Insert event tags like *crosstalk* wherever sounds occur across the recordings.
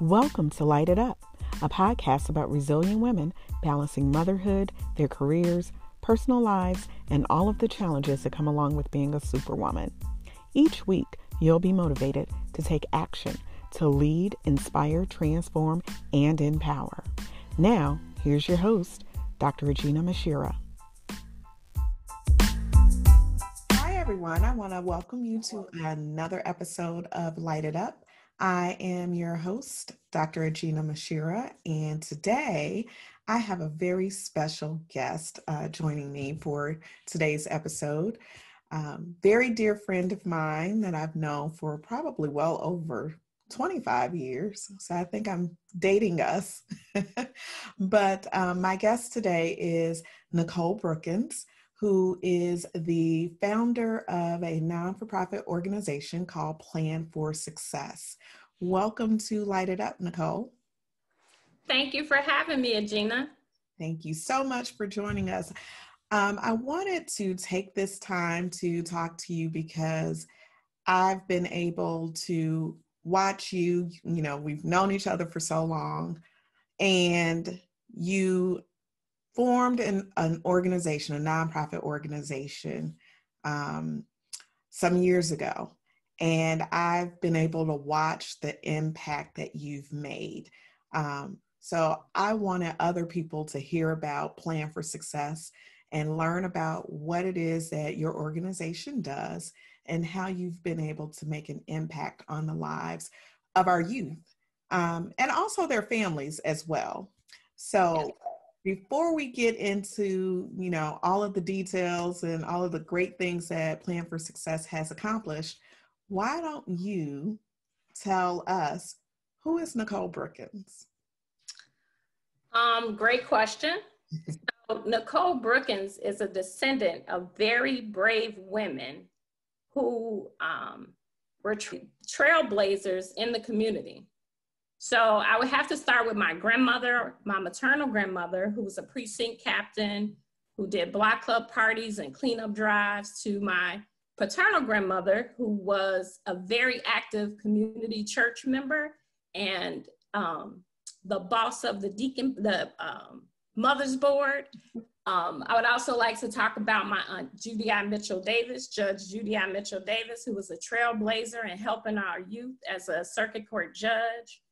Welcome to Lite It Up, a podcast about resilient women balancing motherhood, their careers, personal lives, and all of the challenges that come along with being a superwoman. Each week, you'll be motivated to take action to lead, inspire, transform, and empower. Now, here's your host, Dr. Aginah Musherah. Hi, everyone. I want to welcome you to another episode of Lite It Up. I am your host, Dr. Aginah Musherah, and today I have a very special guest uh, joining me for today's episode. Um, very dear friend of mine that I've known for probably well over 25 years. So I think I'm dating us. *laughs* but um, my guest today is Nicole Brookens, who is the founder of a non for profit organization called Plan for Success. Welcome to Lite It Up, Nicole. Thank you for having me, Aginah. Thank you so much for joining us. Um, I wanted to take this time to talk to you because I've been able to watch you. You know, we've known each other for so long, and you formed an, an organization, a nonprofit organization, um, some years ago. And I've been able to watch the impact that you've made. Um, so I wanted other people to hear about Plan for Success and learn about what it is that your organization does and how you've been able to make an impact on the lives of our youth um, and also their families as well. So before we get into you know all of the details and all of the great things that plan for success has accomplished why don't you tell us who is nicole brookens? Um, great question. So nicole brookens is a descendant of very brave women who um, were tra- trailblazers in the community so I would have to start with my grandmother, my maternal grandmother, who was a precinct captain, who did block club parties and cleanup drives, to my paternal grandmother, who was a very active community church member and um, the boss of the deacon, the um, mother's board. Um, I would also like to talk about my aunt Judy I. Mitchell Davis, Judge Judy I. Mitchell Davis, who was a trailblazer in helping our youth as a circuit court judge.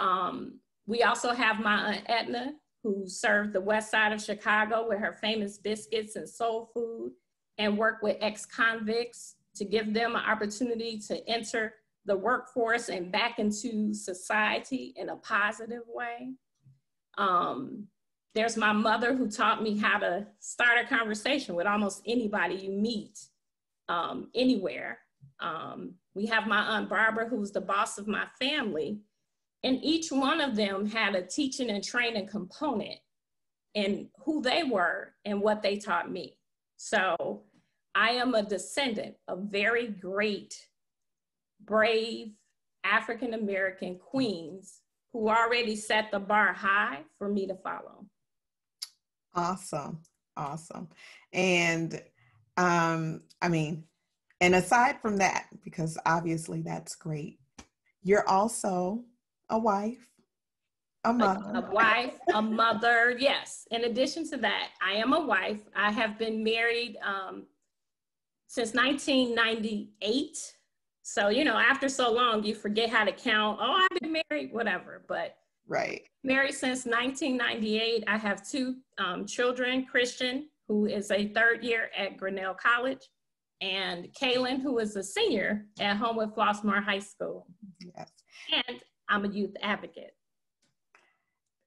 Um, we also have my Aunt Edna, who served the west side of Chicago with her famous biscuits and soul food, and worked with ex-convicts to give them an opportunity to enter the workforce and back into society in a positive way. Um, there's my mother who taught me how to start a conversation with almost anybody you meet um, anywhere. Um, we have my Aunt Barbara, who's the boss of my family, and each one of them had a teaching and training component in who they were and what they taught me. So I am a descendant of very great, brave African American queens who already set the bar high for me to follow. Awesome. Awesome. And um, I mean, and aside from that, because obviously that's great, you're also a wife, a mother. A, a, wife, a mother, yes. In addition to that, I am a wife. I have been married um, since 1998. So, you know, after so long, you forget how to count. Oh, I've been married, whatever. But right. Married since 1998. I have two um, children Christian, who is a third year at Grinnell College, and Kaylin, who is a senior at Homewood Flossmoor High School. Yes. And I'm a youth advocate.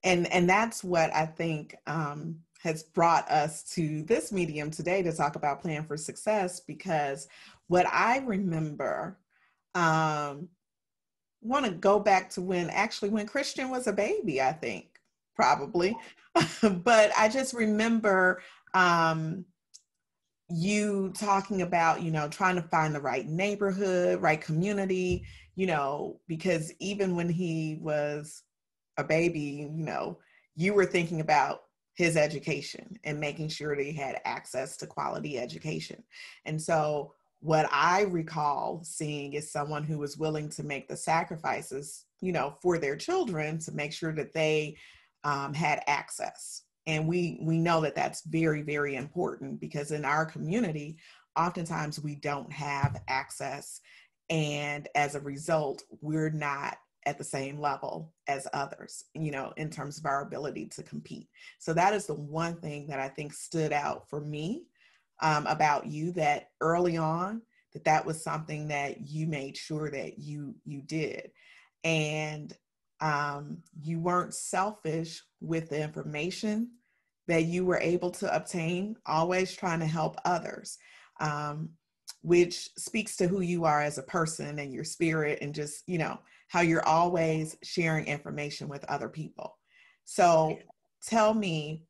And and that's what I think um, has brought us to this medium today to talk about plan for success because what I remember um, want to go back to when actually when Christian was a baby, I think probably, *laughs* but I just remember um, you talking about you know trying to find the right neighborhood, right community, you know, because even when he was a baby, you know, you were thinking about his education and making sure that he had access to quality education. And so, what I recall seeing is someone who was willing to make the sacrifices, you know, for their children to make sure that they um, had access. And we we know that that's very very important because in our community, oftentimes we don't have access, and as a result, we're not at the same level as others, you know, in terms of our ability to compete. So that is the one thing that I think stood out for me um, about you that early on that that was something that you made sure that you you did, and um, you weren't selfish with the information that you were able to obtain. Always trying to help others. Um, which speaks to who you are as a person and your spirit and just you know how you're always sharing information with other people. So tell me,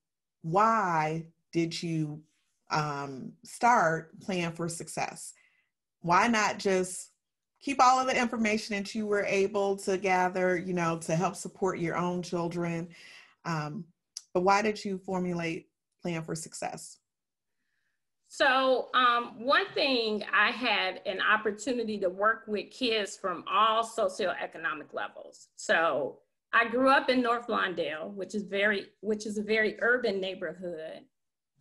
why did you um, start Plan for Success? Why not just keep all of the information that you were able to gather, you know, to help support your own children? Um, but why did you formulate Plan for Success? So, um, one thing I had an opportunity to work with kids from all socioeconomic levels. So, I grew up in North Lawndale, which is very, which is a very urban neighborhood,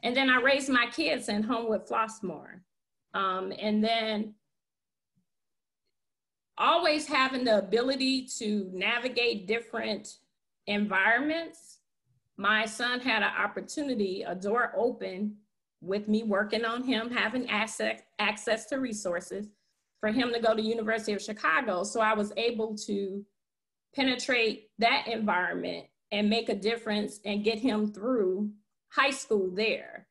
and then I raised my kids in Homewood Flossmoor, um, and then always having the ability to navigate different environments. My son had an opportunity, a door open with me working on him having access, access to resources for him to go to University of Chicago. So I was able to penetrate that environment and make a difference and get him through high school there.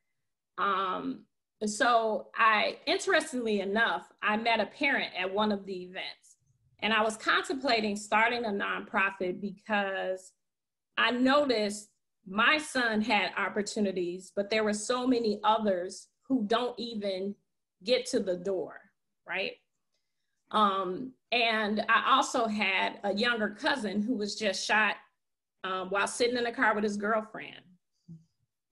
Um, so I, interestingly enough, I met a parent at one of the events and I was contemplating starting a nonprofit because I noticed my son had opportunities, but there were so many others who don't even get to the door, right? Um, and I also had a younger cousin who was just shot um, while sitting in the car with his girlfriend.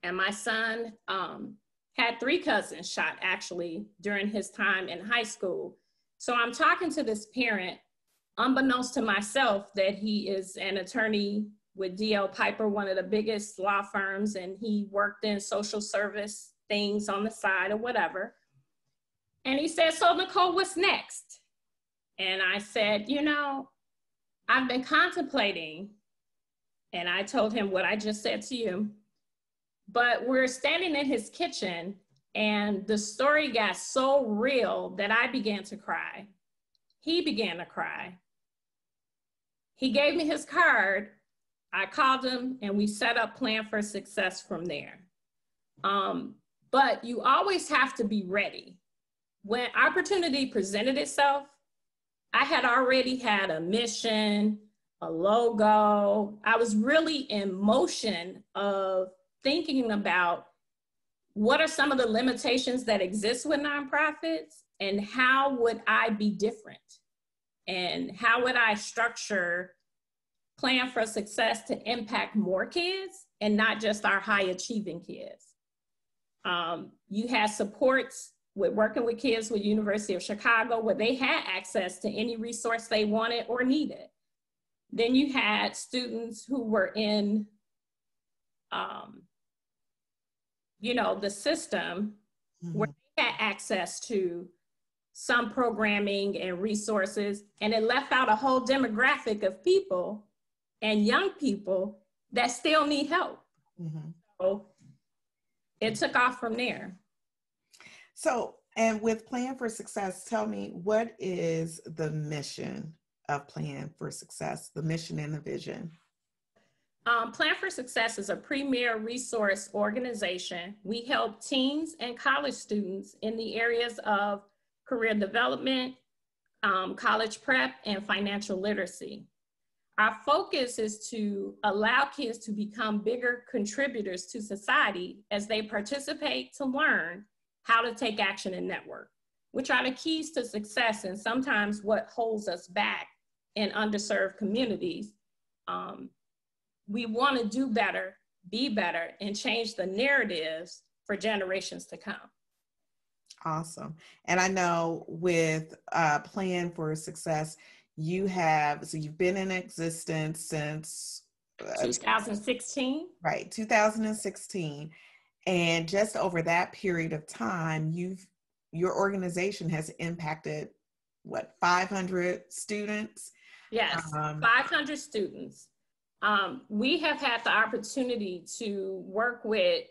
And my son um, had three cousins shot actually during his time in high school. So I'm talking to this parent, unbeknownst to myself, that he is an attorney with DLA Piper, one of the biggest law firms, and he worked in social service things on the side or whatever. And he said, So, Nicole, what's next? And I said, You know, I've been contemplating, and I told him what I just said to you. But we're standing in his kitchen, and the story got so real that I began to cry. He began to cry. He gave me his card I called him and we set up plan for success from there. Um, but you always have to be ready. When opportunity presented itself, I had already had a mission, a logo. I was really in motion of thinking about what are some of the limitations that exist with nonprofits and how would I be different? And how would I structure plan for success to impact more kids and not just our high achieving kids. Um, you had supports with working with kids with University of Chicago where they had access to any resource they wanted or needed. Then you had students who were in, um, you know, the system mm-hmm. where they had access to some programming and resources, and it left out a whole demographic of people and young people that still need help. Mm-hmm. So it took off from there. So, and with Plan for Success, tell me what is the mission of Plan for Success, the mission and the vision? Um, Plan for Success is a premier resource organization. We help teens and college students in the areas of career development, um, college prep, and financial literacy. Our focus is to allow kids to become bigger contributors to society as they participate to learn how to take action and network, which are the keys to success and sometimes what holds us back in underserved communities. Um, we want to do better, be better, and change the narratives for generations to come. Awesome. And I know with uh, Plan for Success, you have, so you've been in existence since uh, 2016. Right, 2016. And just over that period of time, you've your organization has impacted what 500 students yes um, 500 students um, we have had the opportunity to work with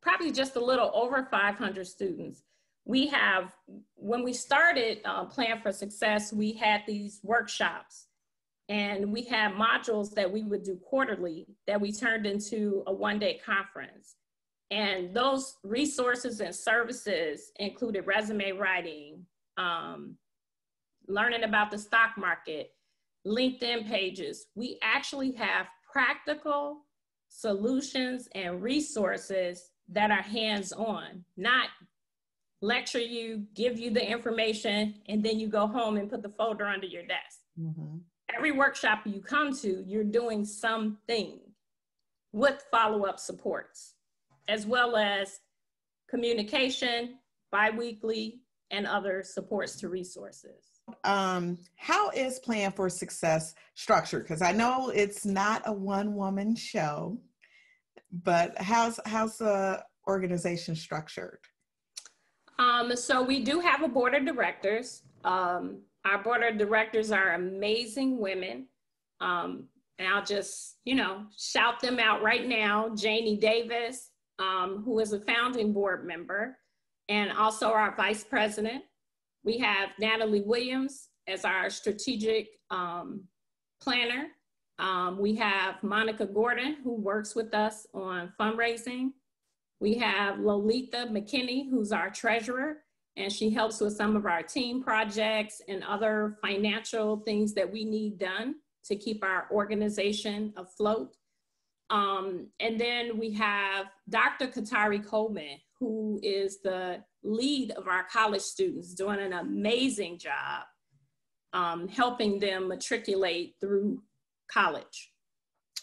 probably just a little over 500 students we have when we started uh, plan for success we had these workshops and we had modules that we would do quarterly that we turned into a one day conference and those resources and services included resume writing, um, learning about the stock market, LinkedIn pages. We actually have practical solutions and resources that are hands on, not lecture you, give you the information, and then you go home and put the folder under your desk. Mm-hmm. Every workshop you come to, you're doing something with follow up supports as well as communication, biweekly, and other supports to resources. Um, how is Plan for Success structured? Because I know it's not a one-woman show, but how's how's the organization structured? Um, so we do have a board of directors. Um, our board of directors are amazing women. Um, and I'll just, you know, shout them out right now. Janie Davis, um, who is a founding board member and also our vice president. We have Natalie Williams as our strategic um, planner. Um, we have Monica Gordon, who works with us on fundraising. We have Lolita McKinney, who's our treasurer, and she helps with some of our team projects and other financial things that we need done to keep our organization afloat. Um, and then we have Dr. Katari Coleman, who is the lead of our college students, doing an amazing job um, helping them matriculate through college.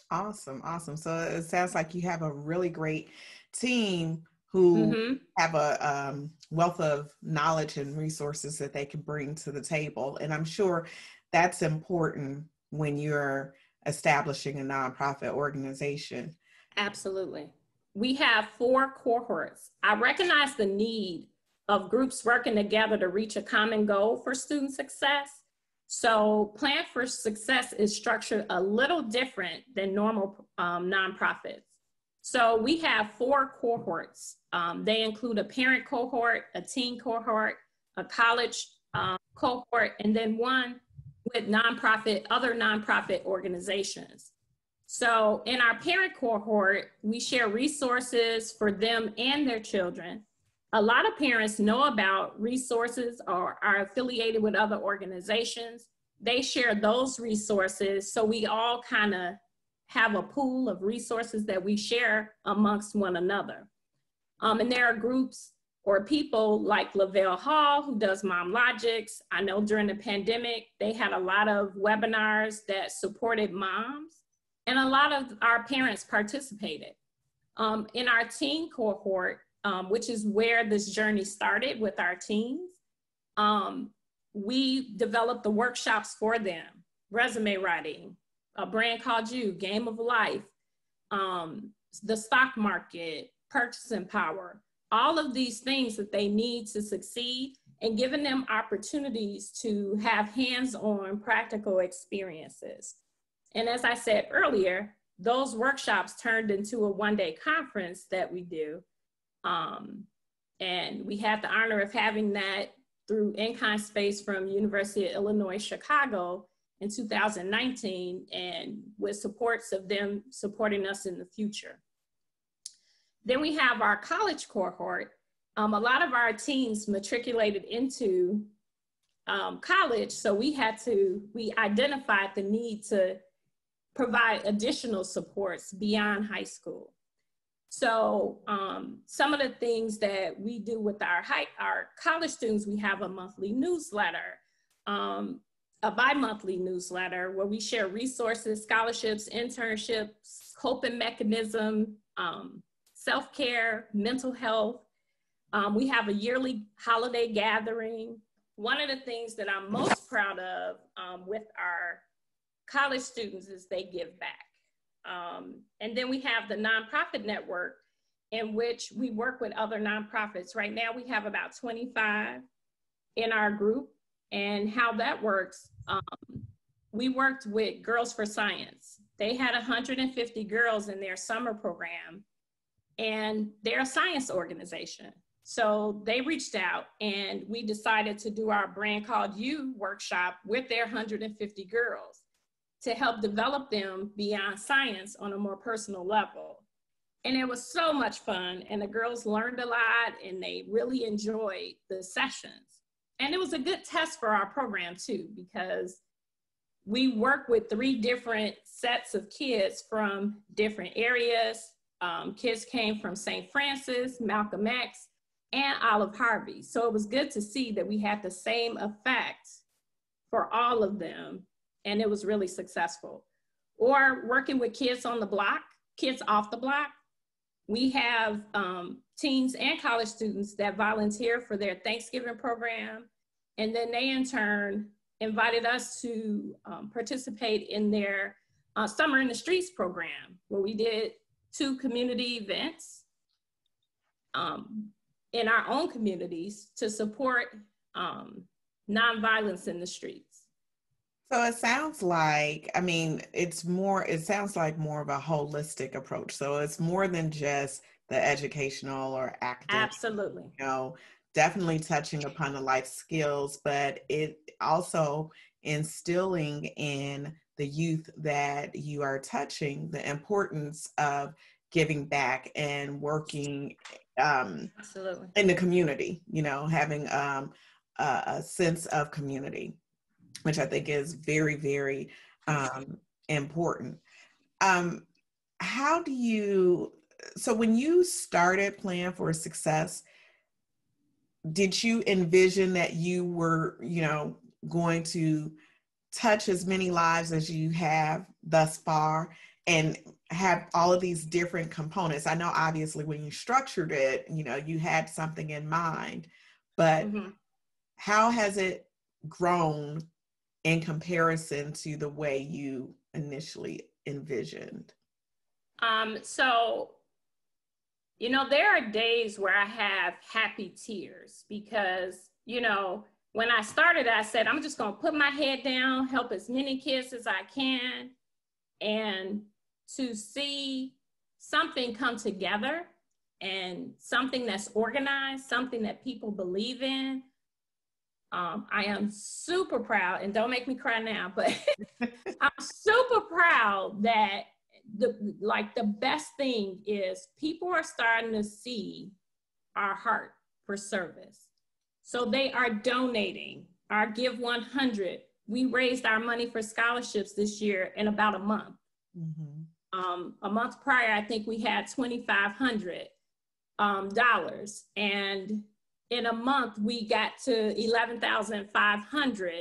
Awesome, awesome. So it sounds like you have a really great team who mm-hmm. have a um, wealth of knowledge and resources that they can bring to the table. And I'm sure that's important when you're establishing a nonprofit organization. Absolutely. We have four cohorts. I recognize the need of groups working together to reach a common goal for student success. So, Plan for Success is structured a little different than normal um, nonprofits. So, we have four cohorts. Um, they include a parent cohort, a teen cohort, a college um, cohort, and then one with nonprofit, other nonprofit organizations. So in our parent cohort, we share resources for them and their children. A lot of parents know about resources or are affiliated with other organizations. They share those resources. So we all kind of have a pool of resources that we share amongst one another. Um, and there are groups or people like Lavelle Hall, who does Mom Logics. I know during the pandemic, they had a lot of webinars that supported moms, and a lot of our parents participated. Um, in our teen cohort, um, which is where this journey started with our teens, um, we developed the workshops for them resume writing, a brand called You, Game of Life, um, the stock market, purchasing power all of these things that they need to succeed and giving them opportunities to have hands-on practical experiences. And as I said earlier, those workshops turned into a one-day conference that we do. Um, and we had the honor of having that through in-kind space from University of Illinois, Chicago in 2019, and with supports of them supporting us in the future. Then we have our college cohort. Um, a lot of our teams matriculated into um, college, so we had to, we identified the need to provide additional supports beyond high school. So um, some of the things that we do with our high, our college students, we have a monthly newsletter, um, a bi-monthly newsletter where we share resources, scholarships, internships, coping mechanism, um, self care, mental health. Um, we have a yearly holiday gathering. one of the things that I'm most proud of um, with our college students is they give back. Um, and then we have the nonprofit network in which we work with other nonprofits. Right now, we have about 25 in our group. And how that works, um, we worked with Girls for Science. They had 150 girls in their summer program, and they're a science organization. So they reached out, and we decided to do our brand called You workshop with their 150 girls to help develop them beyond science on a more personal level. And it was so much fun, and the girls learned a lot and they really enjoyed the sessions. And it was a good test for our program, too, because we work with three different sets of kids from different areas. Um, kids came from St. Francis, Malcolm X, and Olive Harvey. So it was good to see that we had the same effect for all of them and it was really successful. Or working with kids on the block, kids off the block. We have um, teens and college students that volunteer for their Thanksgiving program. And then they in turn invited us to um, participate in their uh, Summer in the Streets program, where we did two community events um, in our own communities to support um, nonviolence in the streets. So it sounds like, I mean, it's more, it sounds like more of a holistic approach. So it's more than just the educational or academic. Absolutely. You know, definitely touching upon the life skills, but it also instilling in the youth that you are touching the importance of giving back and working um, Absolutely. in the community, you know, having um, a, a sense of community which I think is very, very um, important. Um, how do you, so when you started Plan for Success, did you envision that you were, you know, going to touch as many lives as you have thus far and have all of these different components? I know obviously when you structured it, you know, you had something in mind, but mm-hmm. how has it grown in comparison to the way you initially envisioned? Um, so, you know, there are days where I have happy tears because, you know, when I started, I said, I'm just going to put my head down, help as many kids as I can. And to see something come together and something that's organized, something that people believe in, um, I am super proud, and don't make me cry now, but *laughs* I'm super proud that the like the best thing is people are starting to see our heart for service. So they are donating our Give 100. We raised our money for scholarships this year in about a month. Mm-hmm. Um, a month prior, I think we had 2,500 um, dollars, and in a month we got to 11,500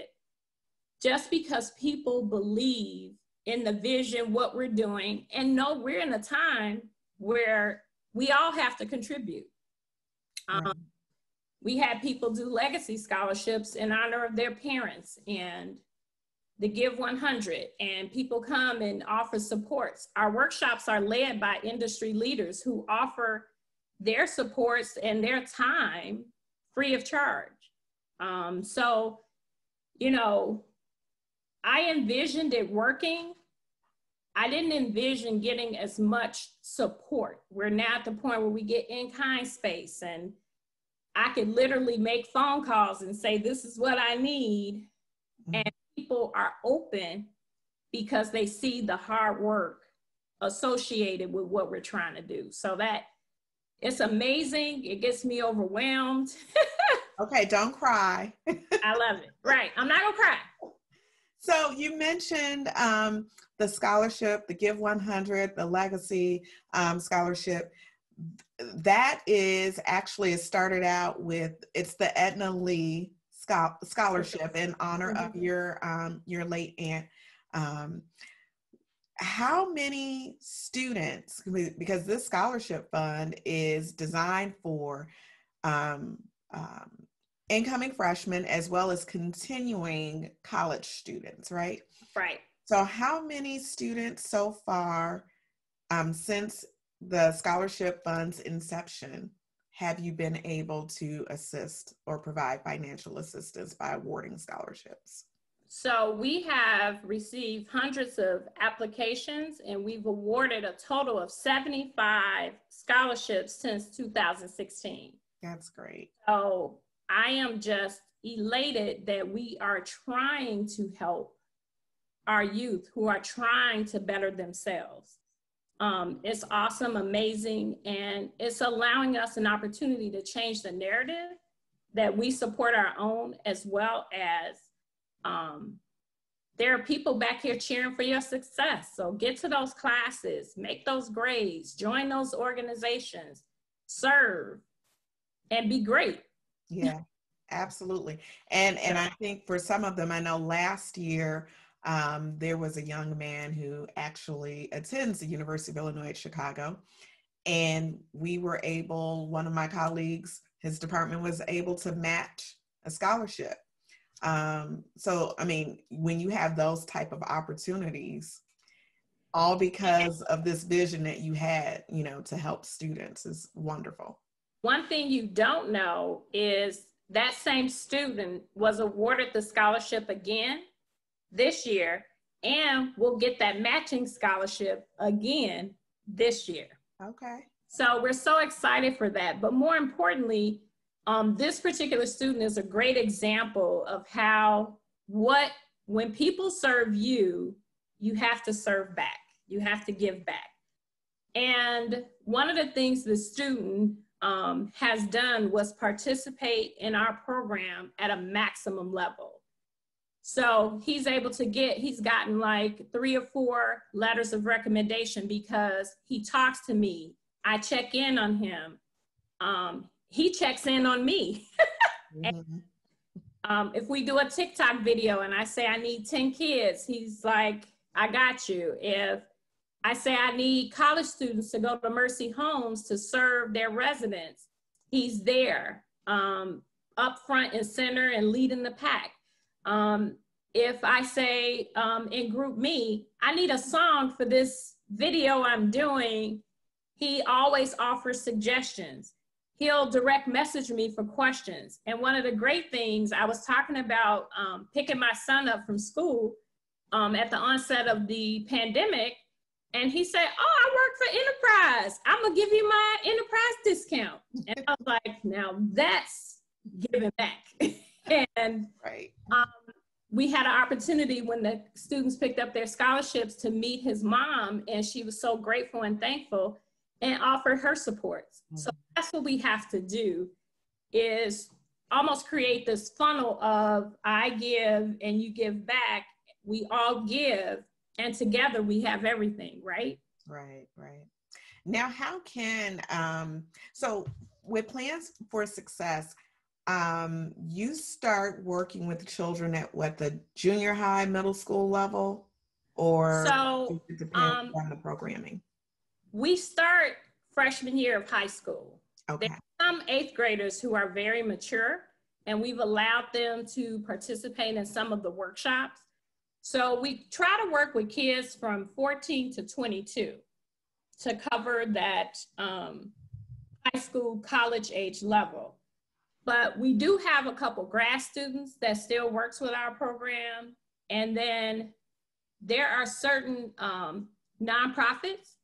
just because people believe in the vision, what we're doing, and know we're in a time where we all have to contribute. Um, we had people do legacy scholarships in honor of their parents and the Give 100, and people come and offer supports. Our workshops are led by industry leaders who offer their supports and their time free of charge. Um, so, you know, I envisioned it working. I didn't envision getting as much support. We're now at the point where we get in kind space and I could literally make phone calls and say, This is what I need. Mm-hmm. And people are open because they see the hard work associated with what we're trying to do. So that it's amazing. It gets me overwhelmed. *laughs* okay, don't cry. I love it. Right. I'm not gonna cry. So you mentioned um, the scholarship, the Give 100, the Legacy um, Scholarship. That is actually it started out with it's the Edna Lee Scholarship in honor mm-hmm. of your um, your late aunt. Um, how many students because this scholarship fund is designed for um, um, incoming freshmen as well as continuing college students, right? Right. So, how many students so far um, since the scholarship fund's inception have you been able to assist or provide financial assistance by awarding scholarships? So we have received hundreds of applications and we've awarded a total of 75 scholarships since 2016. That's great. So I am just elated that we are trying to help our youth who are trying to better themselves. Um, it's awesome, amazing, and it's allowing us an opportunity to change the narrative that we support our own as well as um, there are people back here cheering for your success. So get to those classes, make those grades, join those organizations, serve, and be great. Yeah, absolutely. And and I think for some of them, I know last year um, there was a young man who actually attends the University of Illinois at Chicago, and we were able. One of my colleagues, his department was able to match a scholarship um, so, I mean, when you have those type of opportunities, all because of this vision that you had, you know, to help students is wonderful. One thing you don't know is that same student was awarded the scholarship again this year and will get that matching scholarship again this year. Okay. So we're so excited for that. But more importantly, um, this particular student is a great example of how what when people serve you you have to serve back you have to give back and one of the things the student um, has done was participate in our program at a maximum level so he's able to get he's gotten like three or four letters of recommendation because he talks to me i check in on him um, he checks in on me. and, *laughs* mm-hmm. um, if we do a TikTok video and I say I need 10 kids, he's like, I got you. If I say I need college students to go to Mercy Homes to serve their residents, he's there, um, up front and center and leading the pack. Um, if I say um, in GroupMe, I need a song for this video I'm doing, he always offers suggestions he'll direct message me for questions. And one of the great things I was talking about um, picking my son up from school um, at the onset of the pandemic. And he said, Oh, I work for Enterprise. I'm going to give you my Enterprise discount. And I was like, Now that's giving back. *laughs* and right. Um, we had an opportunity when the students picked up their scholarships to meet his mom, and she was so grateful and thankful and offer her support. Mm-hmm. So that's what we have to do is almost create this funnel of I give and you give back. We all give and together we have everything, right? Right, right. Now, how can, um, so with plans for success, um, you start working with children at what the junior high, middle school level, or so um, on the programming? we start freshman year of high school. Okay. There are some eighth graders who are very mature, and we've allowed them to participate in some of the workshops. So we try to work with kids from 14 to 22 to cover that um, high school, college age level. But we do have a couple grad students that still works with our program. And then there are certain um, nonprofits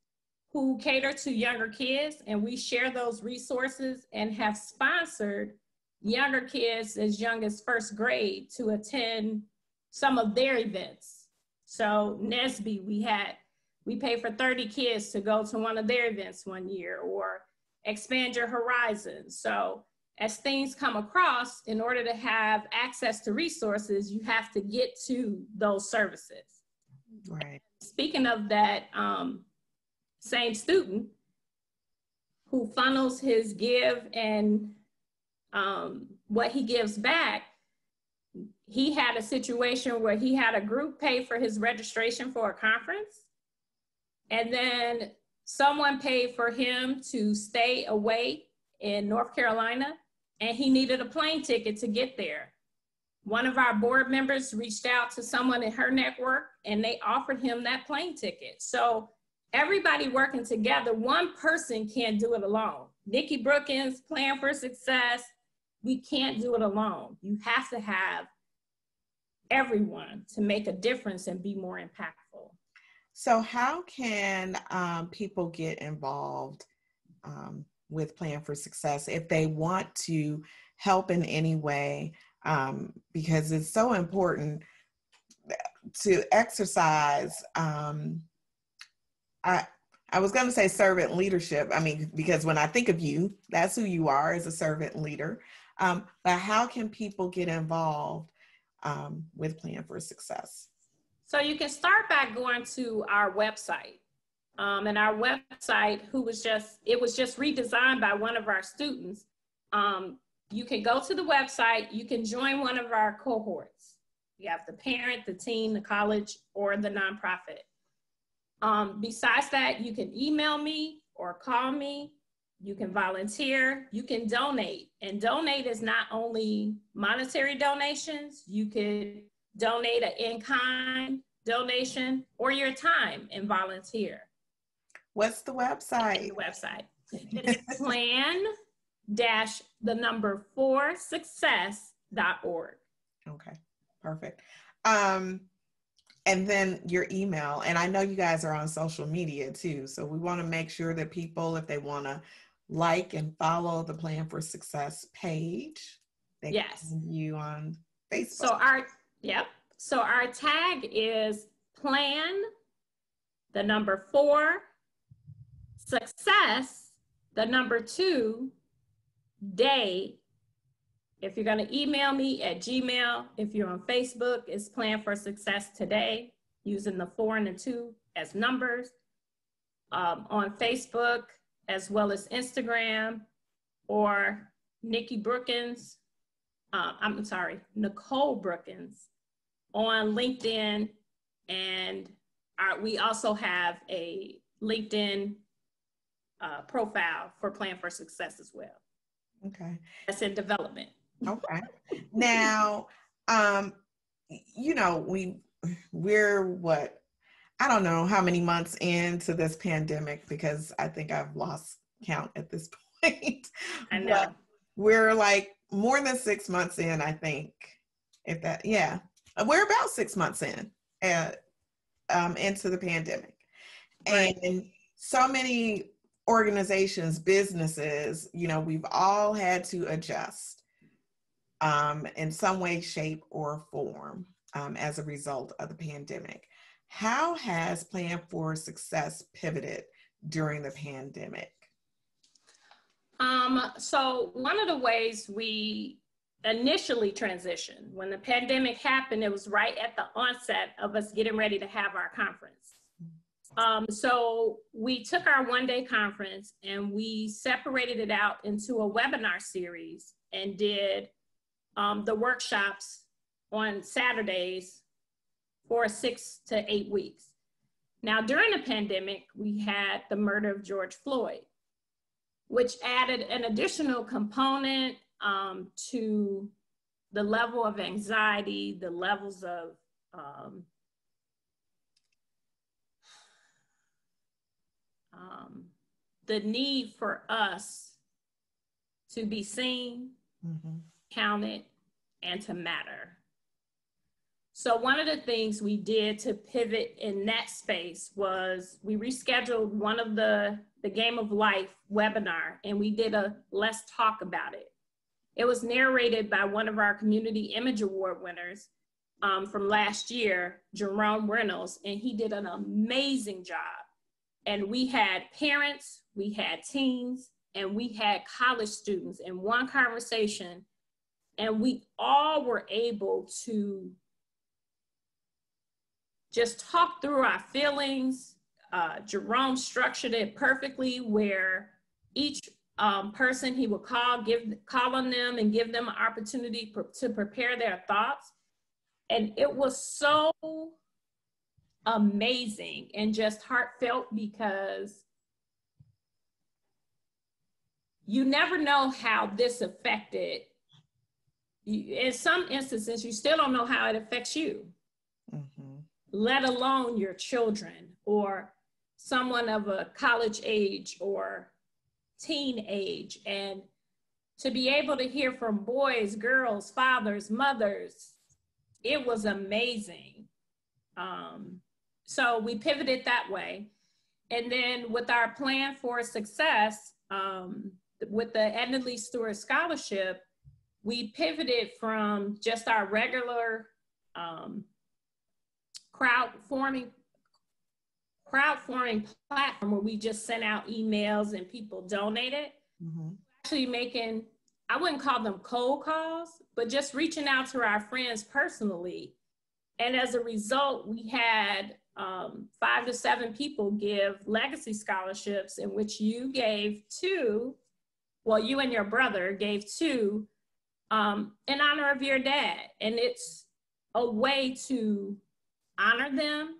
who cater to younger kids, and we share those resources and have sponsored younger kids as young as first grade to attend some of their events. So NSBE, we had we paid for 30 kids to go to one of their events one year or expand your horizons. So as things come across, in order to have access to resources, you have to get to those services. Right. Speaking of that, um, same student who funnels his give and um, what he gives back, he had a situation where he had a group pay for his registration for a conference. And then someone paid for him to stay away in North Carolina and he needed a plane ticket to get there. One of our board members reached out to someone in her network and they offered him that plane ticket. So everybody working together, one person can't do it alone. Nikki Brookens, Plan for Success, we can't do it alone. You have to have everyone to make a difference and be more impactful. So, how can um, people get involved um, with Plan for Success if they want to help in any way? Um, because it's so important to exercise. Um, I I was going to say servant leadership. I mean, because when I think of you, that's who you are as a servant leader. Um, but how can people get involved um, with Plan for Success? So you can start by going to our website. Um, and our website, who was just, it was just redesigned by one of our students. Um, you can go to the website, you can join one of our cohorts. You have the parent, the teen, the college, or the nonprofit. Um, besides that, you can email me or call me you can volunteer, you can donate. And donate is not only monetary donations, you could donate an in-kind donation or your time and volunteer. What's the website? The website. It's *laughs* plan dash the number four success.org. Okay, perfect. Um, and then your email. And I know you guys are on social media too. So we want to make sure that people, if they want to like and follow the Plan for Success page. Yes. you on Facebook. So our yep. So our tag is plan the number four success the number two day if you're going to email me at gmail if you're on facebook it's plan for success today using the four and the two as numbers um, on facebook as well as Instagram or Nikki Brookens, uh, I'm sorry, Nicole Brookens on LinkedIn. And our, we also have a LinkedIn uh, profile for Plan for Success as well. Okay. That's in development. Okay. now, um, you know, we we're what I don't know how many months into this pandemic because I think I've lost count at this *laughs* point. I know. But we're like more than six months in, I think. If that, yeah, we're about six months in at, um, into the pandemic, right. and so many organizations, businesses, you know, we've all had to adjust um, in some way, shape, or form um, as a result of the pandemic. How has Plan for Success pivoted during the pandemic? Um, so, one of the ways we initially transitioned when the pandemic happened, it was right at the onset of us getting ready to have our conference. Um, so, we took our one day conference and we separated it out into a webinar series and did um, the workshops on Saturdays for six to eight weeks. Now, during the pandemic, we had the murder of George Floyd, which added an additional component um, to the level of anxiety, the levels of um, um, the need for us to be seen, mm-hmm. counted, and to matter. So one of the things we did to pivot in that space was we rescheduled one of the the Game of Life webinar and we did a let's talk about it. It was narrated by one of our community image award winners um, from last year, Jerome Reynolds, and he did an amazing job. And we had parents, we had teens, and we had college students in one conversation, and we all were able to just talk through our feelings. Uh, Jerome structured it perfectly where each um, person he would call, give call on them and give them an opportunity to prepare their thoughts. And it was so amazing and just heartfelt because you never know how this affected in some instances you still don't know how it affects you. Let alone your children or someone of a college age or teen age. And to be able to hear from boys girls fathers mothers it was amazing. Um, so we pivoted that way. And then with our plan for success um, with the Edna Lee Stewart Scholarship, we pivoted from just our regular um, crowd forming crowdfunding platform where we just sent out emails and people donated. Mm-hmm. Actually making, I wouldn't call them cold calls, but just reaching out to our friends personally. And as a result, we had um, five to seven people give legacy scholarships in which you gave two well, you and your brother gave two um, in honor of your dad. And it's a way to honor them,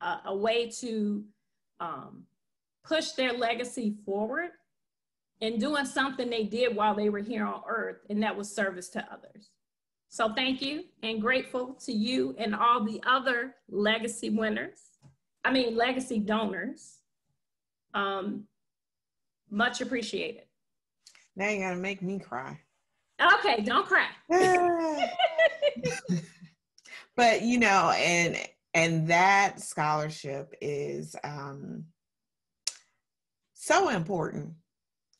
uh, a way to um, push their legacy forward and doing something they did while they were here on earth, and that was service to others. So thank you and grateful to you and all the other legacy winners. I mean, legacy donors. Um, much appreciated. Now you gotta make me cry. Okay, don't cry. *laughs* *laughs* but you know, and and that scholarship is um so important.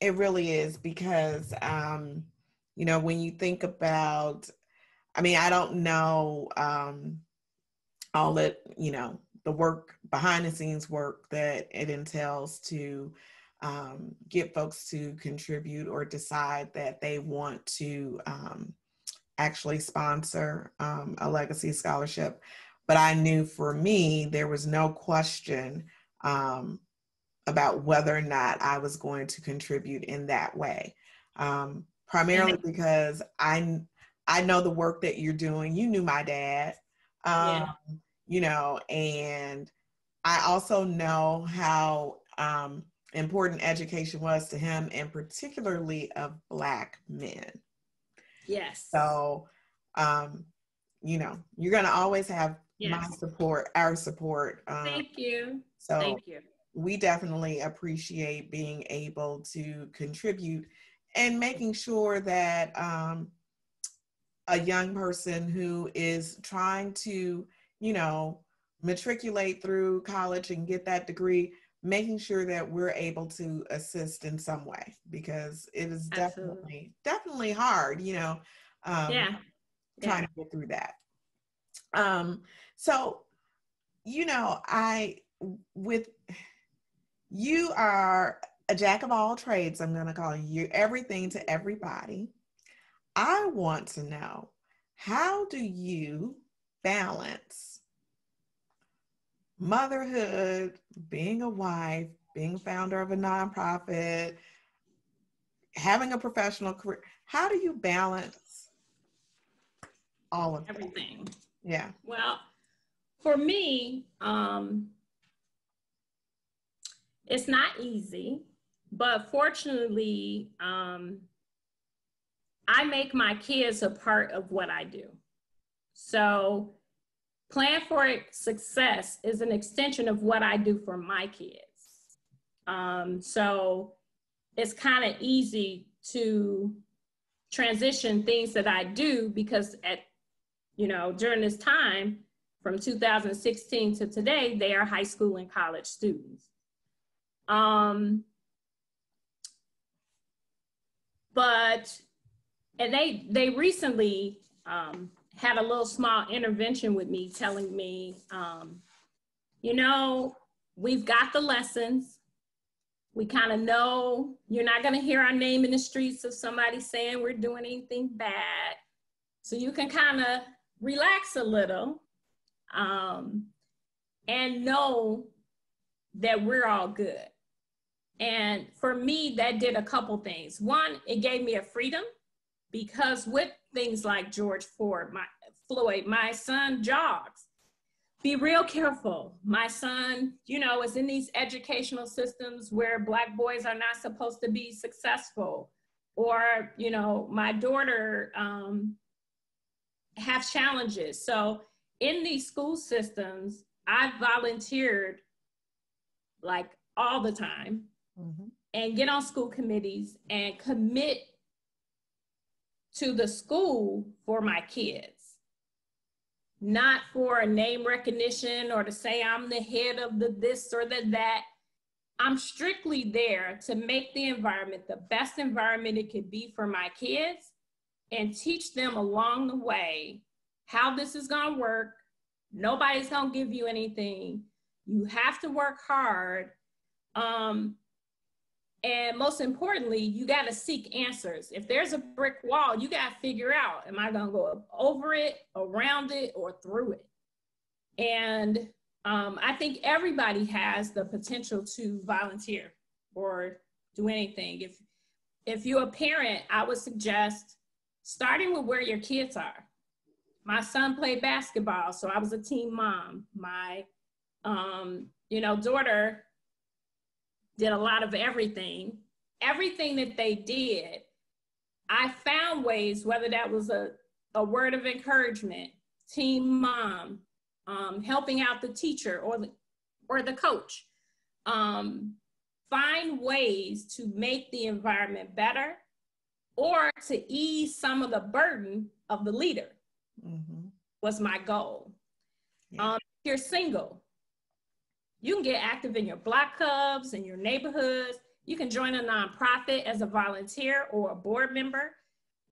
It really is because um, you know, when you think about I mean, I don't know um all that, you know, the work behind the scenes work that it entails to um, get folks to contribute or decide that they want to um, actually sponsor um, a legacy scholarship. But I knew for me, there was no question um, about whether or not I was going to contribute in that way. Um, primarily because I I know the work that you're doing. You knew my dad, yeah. Um, you know, and I also know how um, important education was to him and particularly of black men yes. So um you know you're going to always have yes. my support our support um, thank you. so thank you. we definitely appreciate being able to contribute and making sure that um, a young person who is trying to you know matriculate through college and get that degree making sure that we're able to assist in some way because it is Absolutely. definitely definitely hard you know um, yeah trying yeah. to get through that um so you know i with you are a jack of all trades i'm going to call you everything to everybody i want to know how do you balance motherhood, being a wife, being founder of a nonprofit, having a professional career. How do you balance all of everything? That? Yeah. Well, for me, um, it's not easy, but fortunately, um, I make my kids a part of what I do. So Plan for Success is an extension of what I do for my kids. Um, so it's kind of easy to transition things that I do because at, you know, during this time from 2016 to today, they are high school and college students. Um, but, and they, they recently um, had a little small intervention with me telling me, um, you know, we've got the lessons. We kind of know you're not going to hear our name in the streets of somebody saying we're doing anything bad. So you can kind of relax a little um, and know that we're all good. And for me, that did a couple things. One, it gave me a freedom because with things like George Ford, my Floyd, my son jogs. be real careful. My son, you know, is in these educational systems where Black boys are not supposed to be successful. Or, you know, my daughter um, have challenges. So in these school systems, I volunteered like all the time mm-hmm. and get on school committees and commit to the school for my kids, not for a name recognition or to say I'm the head of the this or the that. I'm strictly there to make the environment the best environment it could be for my kids and teach them along the way how this is going to work. Nobody's going to give you anything. You have to work hard. Um, and most importantly, you got to seek answers. If there's a brick wall, you got to figure out am I going to go over it, around it, or through it? And um, I think everybody has the potential to volunteer or do anything. If if you're a parent, I would suggest starting with where your kids are. My son played basketball, so I was a team mom. My um, you know, daughter did a lot of everything. Everything that they did, I found ways, whether that was a, a word of encouragement, team mom, um, helping out the teacher or the, or the coach. Um, find ways to make the environment better or to ease some of the burden of the leader mm-hmm. was my goal. Yeah. Um, if you're single, you can get active in your block clubs and your neighborhoods. You can join a nonprofit as a volunteer or a board member.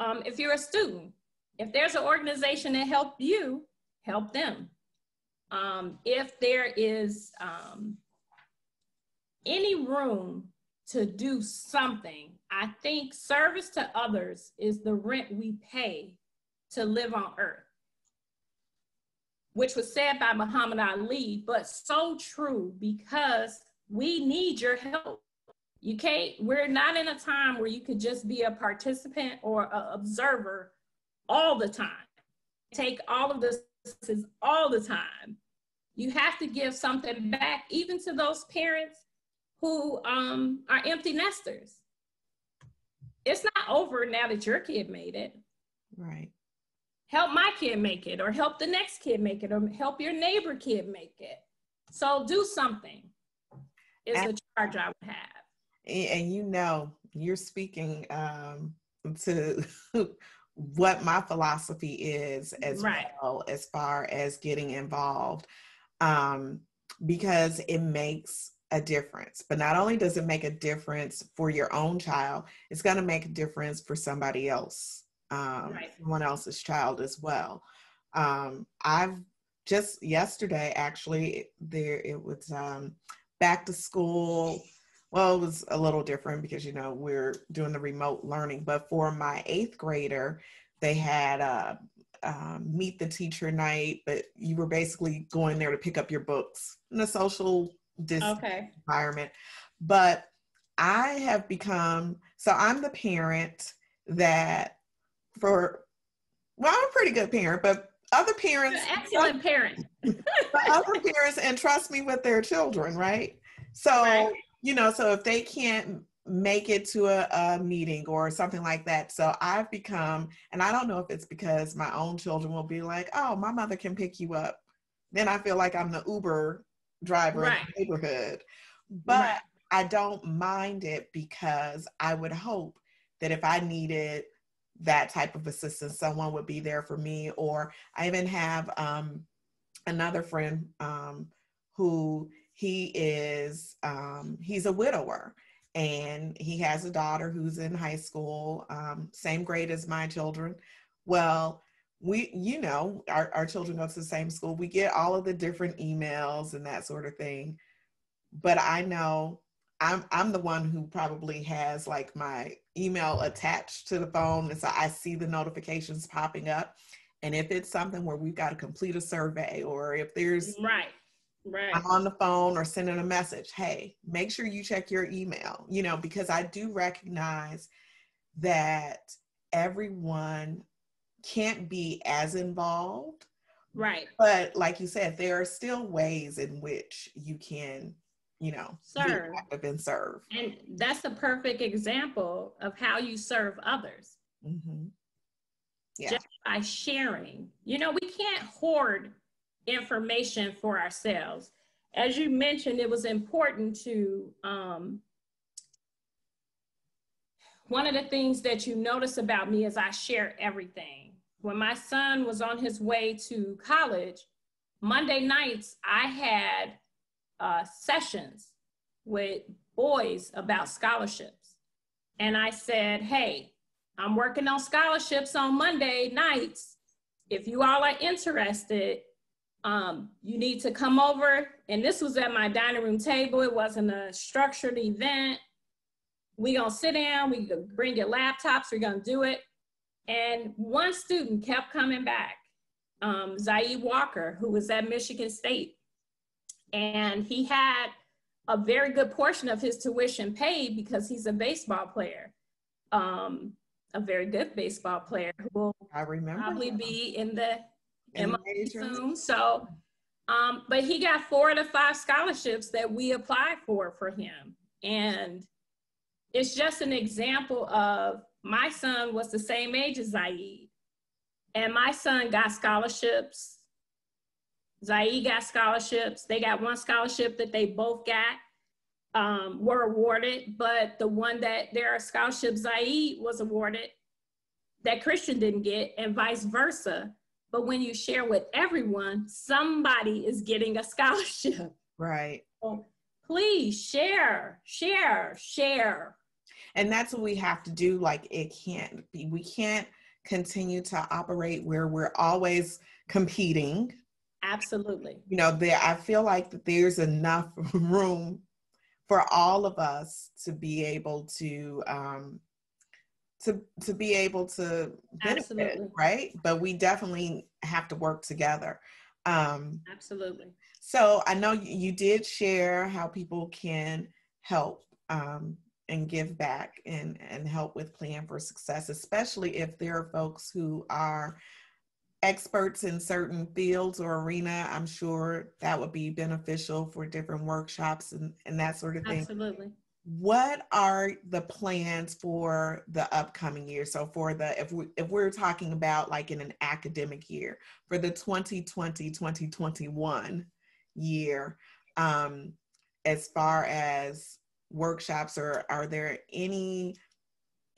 Um, if you're a student, if there's an organization that helped you, help them. Um, if there is um, any room to do something, I think service to others is the rent we pay to live on earth which was said by Muhammad Ali, but so true because we need your help. You can't, we're not in a time where you could just be a participant or an observer all the time. Take all of this all the time. You have to give something back, even to those parents who um, are empty nesters. It's not over now that your kid made it. Right help my kid make it or help the next kid make it or help your neighbor kid make it. So do something is and, a charge i would have. And you know you're speaking um, to *laughs* what my philosophy is as right. well as far as getting involved um, because it makes a difference. But not only does it make a difference for your own child it's going to make a difference for somebody else um, right. someone else's child as well. Um, I've just yesterday actually there it was um, back to school. Well, it was a little different because you know we're doing the remote learning, but for my eighth grader, they had a um, meet the teacher night, but you were basically going there to pick up your books in a social distance okay. environment. But I have become so I'm the parent that for well, I'm a pretty good parent, but other parents excellent parent. *laughs* other parents entrust me with their children, right? So right. you know, so if they can't make it to a, a, meeting or something like that. So I've become, and I don't know if it's because my own children will be like, oh, my mother can pick you up. Then I feel like I'm the Uber driver right. in the neighborhood. But right. I don't mind it because I would hope that if I needed that type of assistance. Someone would be there for me. Or I even have um, another friend um, who he is, um, he's a widower and he has a daughter who's in high school, um, same grade as my children. Well, we, you know, our, our children go to the same school. We get all of the different emails and that sort of thing. But I know I'm I'm the one who probably has like my email attached to the phone, and so I see the notifications popping up. And if it's something where we've got to complete a survey, or if there's right, right, I'm on the phone or sending a message, hey, make sure you check your email. You know, because I do recognize that everyone can't be as involved, Right. But like you said, there are still ways in which you can, you know, serve and serve. And that's a perfect example of how you serve others. Mm-hmm. Yeah. Just by sharing. You know, we can't hoard information for ourselves. As you mentioned, it was important to um, one of the things that you notice about me is I share everything. When my son was on his way to college, Monday nights, I had uh, sessions with boys about scholarships. And I said, hey, I'm working on scholarships on Monday nights. If you all are interested, um, you need to come over. And this was at my dining room table. It wasn't a structured event we gonna sit down, we gonna bring your laptops, we're gonna do it. And one student kept coming back, um, Zaid Walker, who was at Michigan State. And he had a very good portion of his tuition paid because he's a baseball player. Um, a very good baseball player who will I remember probably be in the MLB soon. So, um, but he got four to five scholarships that we applied for for him. And it's just an example of my son was the same age as Zaid. And my son got scholarships. Zaid got scholarships. They got one scholarship that they both got, um, were awarded, but the one that their scholarship Zaid was awarded that Christian didn't get, and vice versa. But when you share with everyone, somebody is getting a scholarship. *laughs* Right. So please share, share, share and that's what we have to do like it can't be we can't continue to operate where we're always competing absolutely. You know there i feel like that there's enough *laughs* room for all of us to be able to um to to be able to benefit absolutely. right? But we definitely have to work together. Um absolutely. so i know you did share how people can help um and give back and, and help with plan for success, especially if there are folks who are experts in certain fields or arena. I'm sure that would be beneficial for different workshops and, and that sort of thing. Absolutely. What are the plans for the upcoming year? So for the if we if we're talking about like in an academic year for the 2020-2021 year, um, as far as workshops or are there any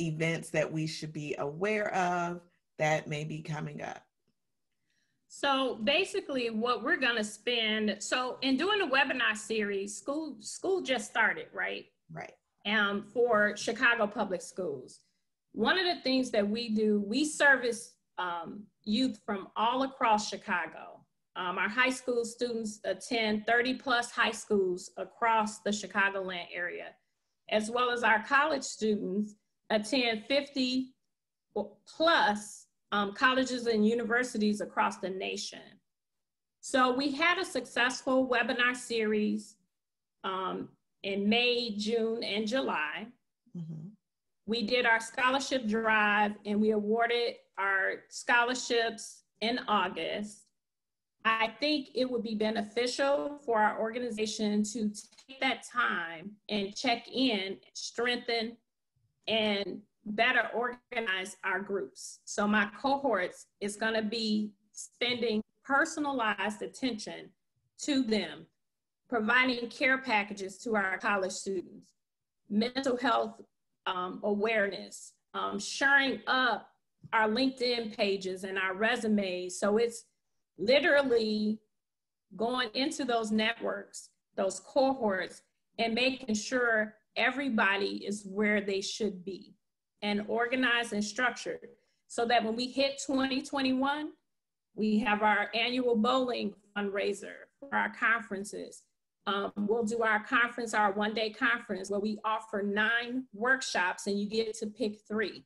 events that we should be aware of that may be coming up? So basically what we're going to spend, so in doing the webinar series, school, school just started, right? Right. Um, for Chicago Public Schools. One of the things that we do, we service um, youth from all across Chicago. Um, our high school students attend 30 plus high schools across the Chicagoland area, as well as our college students attend 50 plus um, colleges and universities across the nation. So we had a successful webinar series um, in May, June, and July. Mm-hmm. We did our scholarship drive and we awarded our scholarships in August. I think it would be beneficial for our organization to take that time and check in, strengthen, and better organize our groups. So my cohorts is going to be spending personalized attention to them, providing care packages to our college students, mental health um, awareness, um, sharing up our LinkedIn pages and our resumes. So it's literally going into those networks, those cohorts, and making sure everybody is where they should be and organized and structured so that when we hit 2021, we have our annual bowling fundraiser for our conferences. Um, we'll do our conference, our one day conference, where we offer nine workshops and you get to pick three.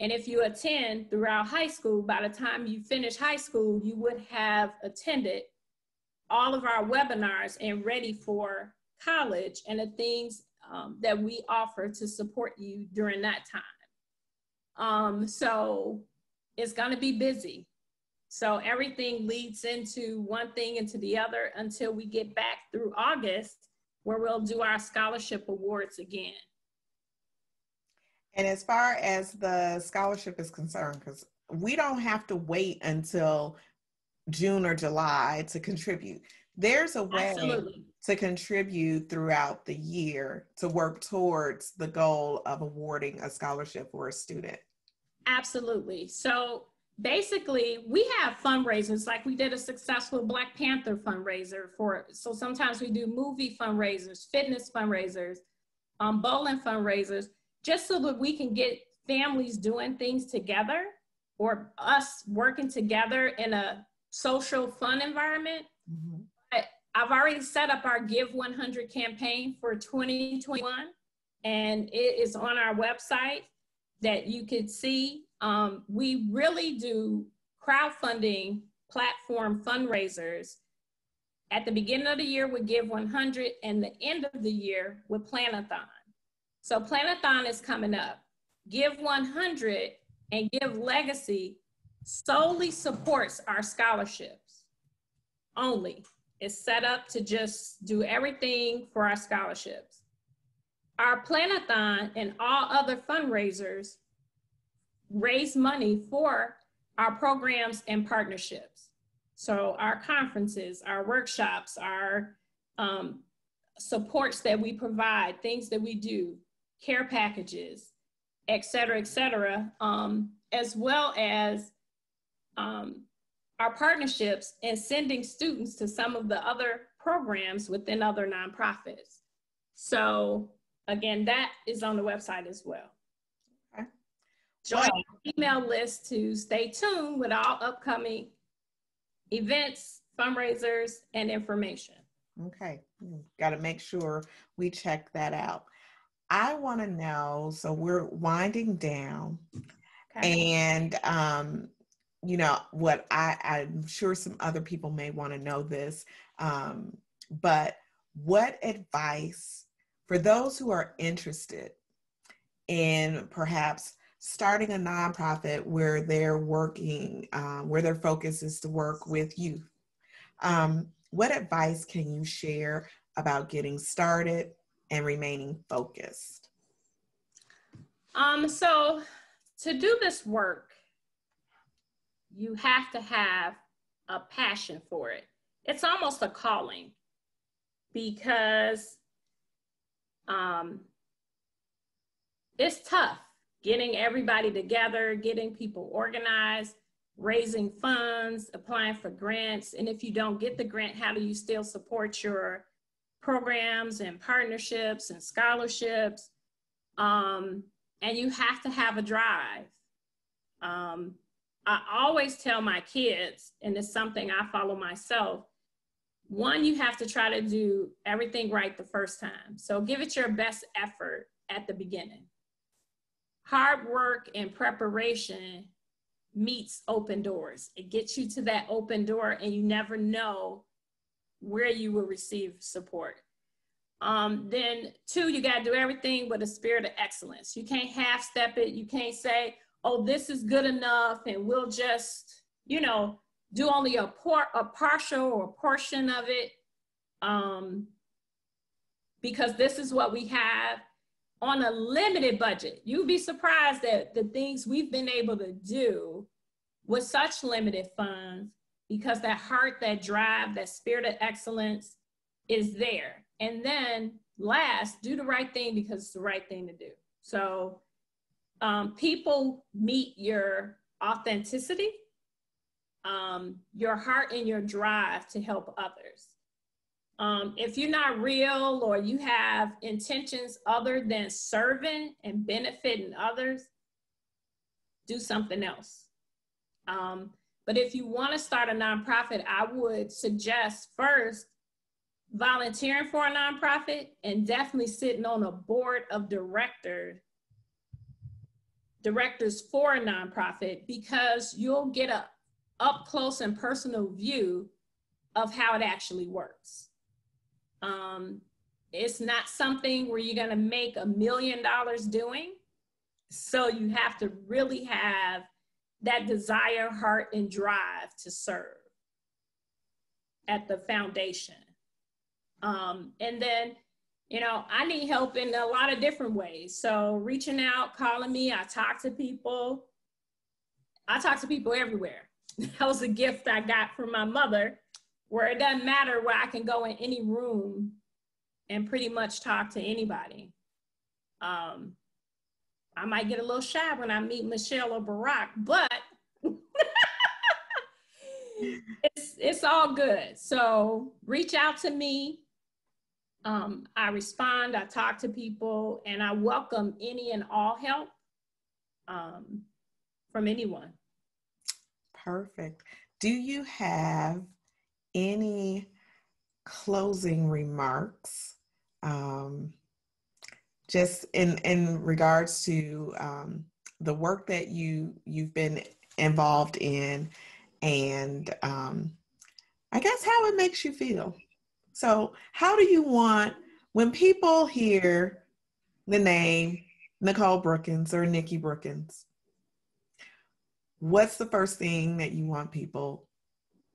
And if you attend throughout high school, by the time you finish high school, you would have attended all of our webinars and ready for college and the things um, that we offer to support you during that time. Um, so it's going to be busy. So everything leads into one thing into the other until we get back through August, where we'll do our scholarship awards again. And as far as the scholarship is concerned, because we don't have to wait until June or July to contribute. There's a way Absolutely. to contribute throughout the year to work towards the goal of awarding a scholarship for a student. Absolutely. So basically, we have fundraisers like we did a successful Black Panther fundraiser for. So sometimes we do movie fundraisers, fitness fundraisers, um, bowling fundraisers, just so that we can get families doing things together or us working together in a social fun environment. Mm-hmm. I've already set up our Give 100 campaign for 2021, and it is on our website that you could see. Um, we really do crowdfunding platform fundraisers at the beginning of the year with Give 100 and the end of the year with Planathon. So Planathon is coming up. Give 100 and Give Legacy solely supports our scholarships only. It's set up to just do everything for our scholarships. Our Planathon and all other fundraisers raise money for our programs and partnerships. So our conferences, our workshops, our um, supports that we provide, things that we do, care packages, et cetera, et cetera, um, as well as um, our partnerships and sending students to some of the other programs within other nonprofits. So again, that is on the website as well. Okay. Join the email list to stay tuned with all upcoming events, fundraisers, and information. Okay, got to make sure we check that out. I want to know, so we're winding down, okay. and um, you know what I, i'm sure some other people may want to know this um, but what advice for those who are interested in perhaps starting a nonprofit where they're working um, where their focus is to work with youth? Um, what advice can you share about getting started and remaining focused? Um, so to do this work you have to have a passion for it. It's almost a calling because um, it's tough getting everybody together, getting people organized, raising funds, applying for grants. And if you don't get the grant, how do you still support your programs and partnerships and scholarships? Um, and you have to have a drive. Um, I always tell my kids, and it's something I follow myself. One, you have to try to do everything right the first time. So give it your best effort at the beginning. Hard work and preparation meets open doors. It gets you to that open door, and you never know where you will receive support. Um, then, two, you got to do everything with a spirit of excellence. You can't half step it. You can't say, oh, this is good enough, and we'll just, you know, do only a, por- a partial or a portion of it um, because this is what we have on a limited budget. You'd be surprised at the things we've been able to do with such limited funds because that heart, that drive, that spirit of excellence is there. And then last, do the right thing because it's the right thing to do. So um, people meet your authenticity, um, your heart, and your drive to help others. Um, if you're not real or you have intentions other than serving and benefiting others, do something else. Um, but if you want to start a nonprofit, I would suggest first volunteering for a nonprofit and definitely sitting on a board of directors directors for a nonprofit because you'll get a up close and personal view of how it actually works. Um, it's not something where you're going to make a million dollars doing. So you have to really have that desire, heart, and drive to serve at the foundation. Um, and then, you know, I need help in a lot of different ways. So reaching out, calling me, I talk to people. I talk to people everywhere. *laughs* that was a gift I got from my mother, where it doesn't matter where I can go in any room and pretty much talk to anybody. Um, I might get a little shy when I meet Michelle or Barack, but *laughs* it's it's all good. So reach out to me. Um, I respond, I talk to people, and I welcome any and all help um, from anyone. Perfect. Do you have any closing remarks? Um, just in in regards to um, the work that you you've been involved in and um, I guess how it makes you feel. So, how do you want when people hear the name Nicole Brookens or Nikki Brookens? What's the first thing that you want people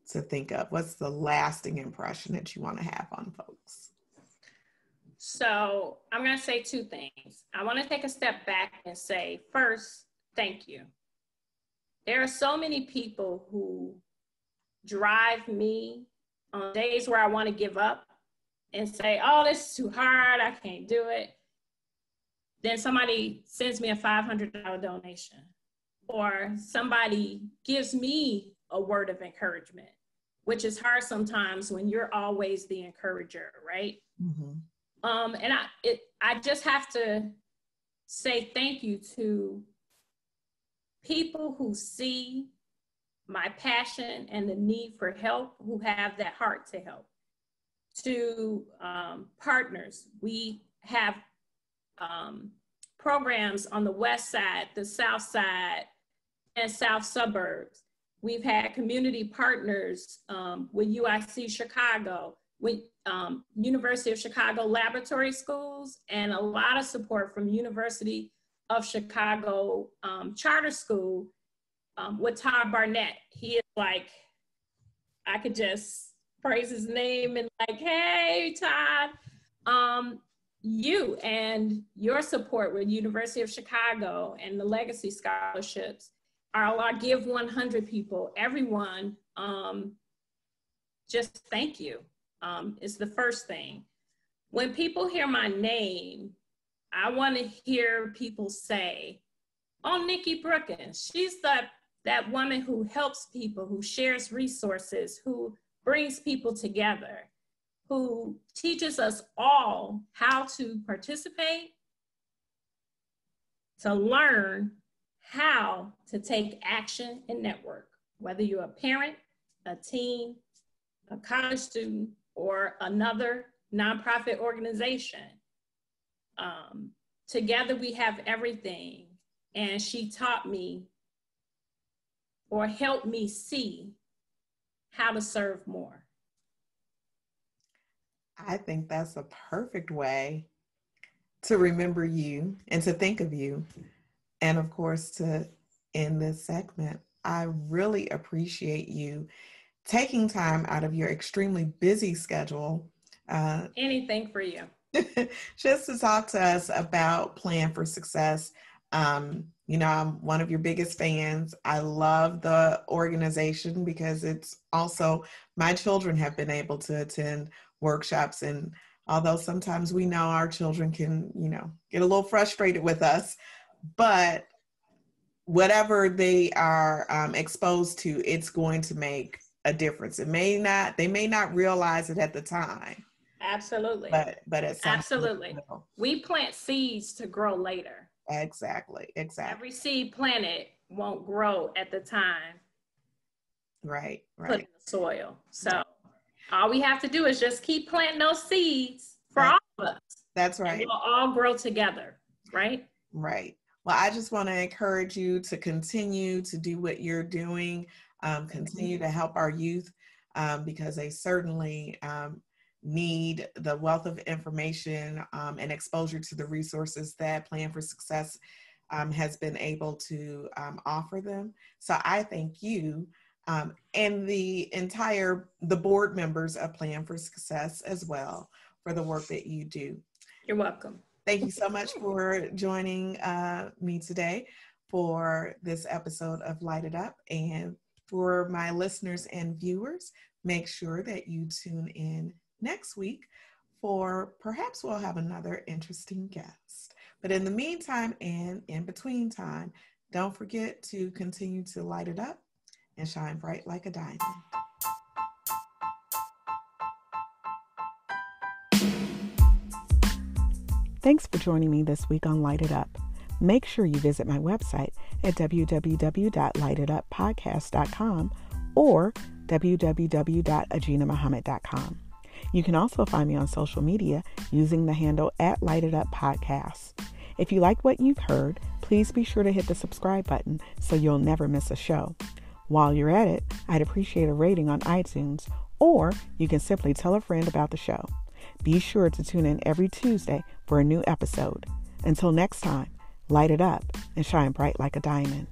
to think of? What's the lasting impression that you want to have on folks? So, I'm going to say two things. I want to take a step back and say, first, thank you there are so many people who drive me on days where I want to give up and say, oh, this is too hard, I can't do it. Then somebody sends me a $500 donation, or somebody gives me a word of encouragement, which is hard sometimes when you're always the encourager, right? Mm-hmm. Um, and I, it, I just have to say thank you to people who see my passion and the need for help, who have that heart to help. To um, partners, we have um, programs on the west side, the south side, and south suburbs. We've had community partners um, with UIC Chicago, with um, University of Chicago Laboratory Schools, and a lot of support from University of Chicago um, Charter School um, with Todd Barnett. He is like, I could just praise his name and like, hey, Todd. Um, you and your support with University of Chicago and the legacy scholarships are lot. Give 100 people, everyone, um, just thank you um, is the first thing. When people hear my name, I want to hear people say, oh, Nikki Brookens, she's that, that woman who helps people, who shares resources, who brings people together, who teaches us all how to participate, to learn how to take action and network, whether you're a parent, a teen, a college student, or another nonprofit organization um, together we have everything. And she taught me or help me see how to serve more. I think that's a perfect way to remember you and to think of you. And of course, to end this segment, I really appreciate you taking time out of your extremely busy schedule. Uh, Anything for you. *laughs* just to talk to us about Plan for Success. Um, you know, I'm one of your biggest fans. I love the organization because it's also my children have been able to attend workshops and although sometimes we know our children can, you know, get a little frustrated with us, but whatever they are um, exposed to, it's going to make a difference. It may not, they may not realize it at the time, Absolutely. But but it's absolutely we plant seeds to grow later. Exactly. Exactly. Every seed planted won't grow at the time. Right. Right. Put in the soil. So all we have to do is just keep planting those seeds for right. all of us. That's right. we'll all grow together. Right. Right. Well, I just want to encourage you to continue to do what you're doing, um, continue mm-hmm. to help our youth um, because they certainly um, need the wealth of information um, and exposure to the resources that Plan for Success um, has been able to um, offer them. So I thank you um, and the entire the board members of Plan for Success as well for the work that you do. You're welcome. Thank you so much for joining uh, me today for this episode of Lite It Up. And for my listeners and viewers, make sure that you tune in next week for perhaps we'll have another interesting guest. But in the meantime and in between time, don't forget to continue to light it up and shine bright like a diamond. Thanks for joining me this week on Lite It Up. Make sure you visit my website at www.liteituppodcast.com or www.aginahmuhammad.com. You can also find me on social media using the handle at Lite It Up Podcast. If you like what you've heard, please be sure to hit the subscribe button so you'll never miss a show. While you're at it, I'd appreciate a rating on iTunes, or you can simply tell a friend about the show. Be sure to tune in every Tuesday for a new episode. Until next time, light it up and shine bright like a diamond.